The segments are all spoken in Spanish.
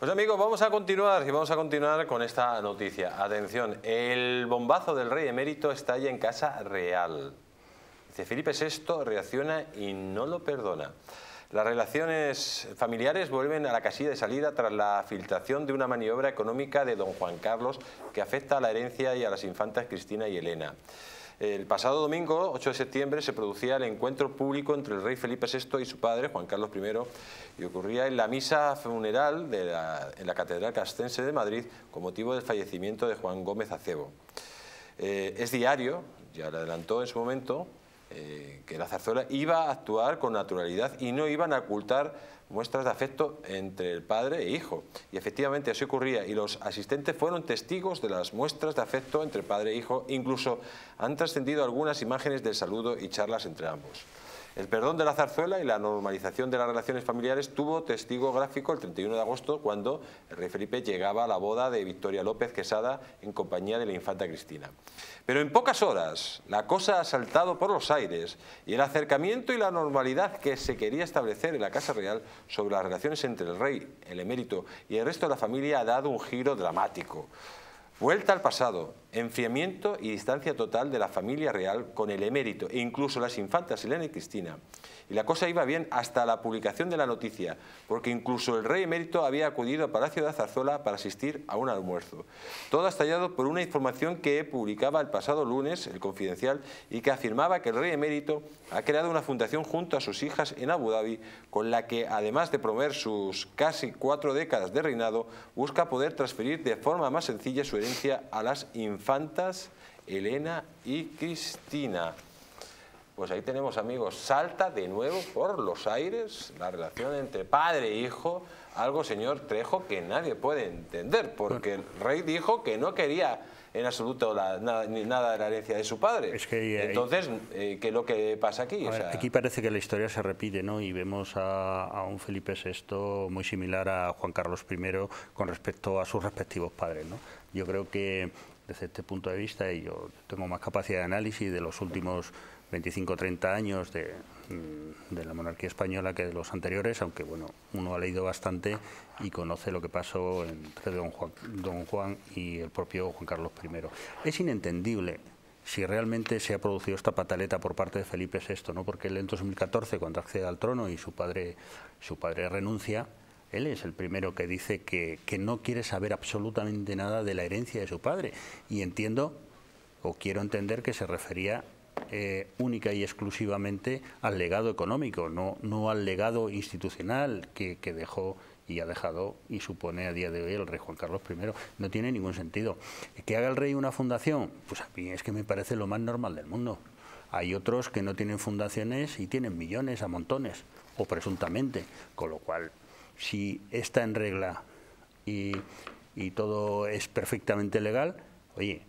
Pues amigos, vamos a continuar y vamos a continuar con esta noticia. Atención, el bombazo del rey emérito estalla en Casa Real. Dice Felipe VI reacciona y no lo perdona. Las relaciones familiares vuelven a la casilla de salida tras la filtración de una maniobra económica de don Juan Carlos que afecta a la herencia y a las infantas Cristina y Elena. El pasado domingo, 8 de septiembre, se producía el encuentro público entre el rey Felipe VI y su padre, Juan Carlos I, y ocurría en la misa funeral en la Catedral Castense de Madrid con motivo del fallecimiento de Juan Gómez Acebo. Eh, es diario, ya lo adelantó en su momento, eh, que la zarzuela iba a actuar con naturalidad y no iban a ocultar muestras de afecto entre el padre e hijo. Y efectivamente así ocurría y los asistentes fueron testigos de las muestras de afecto entre padre e hijo, incluso han trascendido algunas imágenes del saludo y charlas entre ambos. El perdón de la zarzuela y la normalización de las relaciones familiares tuvo testigo gráfico el 31 de agosto cuando el rey Felipe llegaba a la boda de Victoria López Quesada en compañía de la infanta Cristina. Pero en pocas horas la cosa ha saltado por los aires y el acercamiento y la normalidad que se quería establecer en la Casa Real sobre las relaciones entre el rey, el emérito y el resto de la familia ha dado un giro dramático. Vuelta al pasado, enfriamiento y distancia total de la familia real con el emérito e incluso las infantas Elena y Cristina. Y la cosa iba bien hasta la publicación de la noticia, porque incluso el rey emérito había acudido a Palacio de Zarzuela para asistir a un almuerzo. Todo estallado por una información que publicaba el pasado lunes el Confidencial y que afirmaba que el rey emérito ha creado una fundación junto a sus hijas en Abu Dhabi, con la que, además de promover sus casi cuatro décadas de reinado, busca poder transferir de forma más sencilla su herencia a las infantas Elena y Cristina. Pues ahí tenemos amigos, salta de nuevo por los aires la relación entre padre e hijo, algo señor Trejo que nadie puede entender, porque el rey dijo que no quería en absoluto nada, ni nada de la herencia de su padre. Entonces, eh, ¿qué es lo que pasa aquí? aquí parece que la historia se repite, ¿no? Y vemos a, a, un Felipe VI muy similar a Juan Carlos I con respecto a sus respectivos padres, ¿no? Yo creo que desde este punto de vista, y yo tengo más capacidad de análisis de los últimos 25 o 30 años de, mm, de, la monarquía española que de los anteriores, aunque bueno, uno ha leído bastante y conoce lo que pasó entre don Juan, don Juan y el propio Juan Carlos I. Es inentendible si realmente se ha producido esta pataleta por parte de Felipe VI, ¿no? porque él en 2014, cuando accede al trono y su padre, su padre renuncia, él es el primero que dice que, que no quiere saber absolutamente nada de la herencia de su padre. Y entiendo, o quiero entender, que se refería eh, única y exclusivamente al legado económico, no, al legado institucional que, dejó y ha dejado y supone a día de hoy el rey Juan Carlos I. No tiene ningún sentido. ¿Que haga el rey una fundación? Pues a mí es que me parece lo más normal del mundo. Hay otros que no tienen fundaciones y tienen millones a montones, o presuntamente, con lo cual, si está en regla y, y todo es perfectamente legal, oye,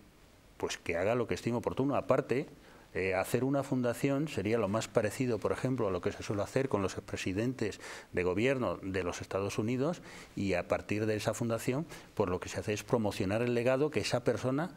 pues que haga lo que estime oportuno. Aparte, eh, hacer una fundación sería lo más parecido, por ejemplo, a lo que se suele hacer con los expresidentes de gobierno de los Estados Unidos y a partir de esa fundación, por lo que se hace es promocionar el legado que esa persona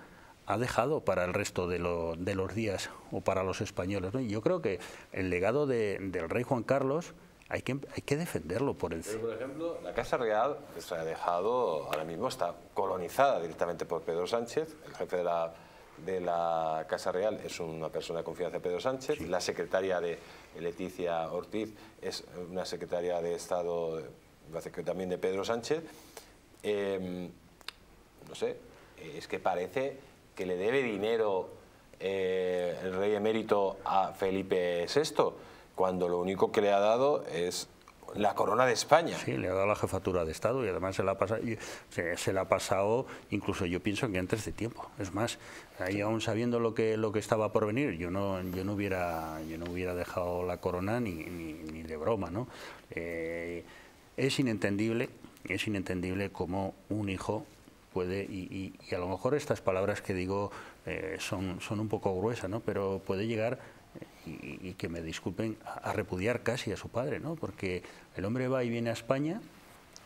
ha dejado para el resto de, los días o para los españoles. yo creo que el legado del rey Juan Carlos hay que, hay que defenderlo por encima. Pero, por ejemplo, la Casa Real se ha dejado, ahora mismo está colonizada directamente por Pedro Sánchez, el jefe de la de la Casa Real es una persona de confianza de Pedro Sánchez, la secretaria de Leticia Ortiz es una secretaria de Estado también de Pedro Sánchez. Em, no sé, es que parece que le debe dinero eh, el rey emérito a Felipe VI, cuando lo único que le ha dado es la corona de España. Sí, le ha dado la jefatura de Estado y además se la ha pasado, incluso yo pienso que antes de tiempo. Es más, ahí aún sabiendo lo que, lo que estaba por venir, yo no, yo no, hubiera, yo no hubiera dejado la corona ni, ni, de broma. ¿no? Eh, es inentendible, es inentendible cómo un hijo puede, y, a lo mejor estas palabras que digo eh, son, son un poco gruesas, ¿no? pero puede llegar y, que me disculpen, a, repudiar casi a su padre, ¿no? Porque el hombre va y viene a España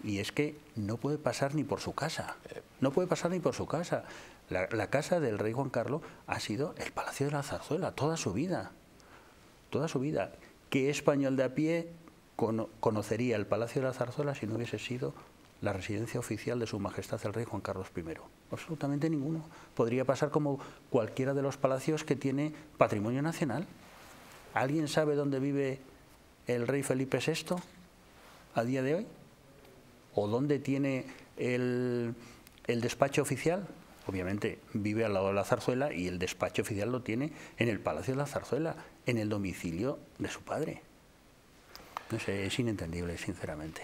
y es que no puede pasar ni por su casa, no puede pasar ni por su casa. La, casa del rey Juan Carlos ha sido el Palacio de la Zarzuela toda su vida, toda su vida. ¿Qué español de a pie conocería el Palacio de la Zarzuela si no hubiese sido la residencia oficial de Su Majestad el Rey Juan Carlos I? Absolutamente ninguno. Podría pasar como cualquiera de los palacios que tiene patrimonio nacional. ¿Alguien sabe dónde vive el rey Felipe VI a día de hoy? ¿O dónde tiene el, el despacho oficial? Obviamente vive al lado de la zarzuela y el despacho oficial lo tiene en el Palacio de la Zarzuela, en el domicilio de su padre. No sé, es inentendible, sinceramente.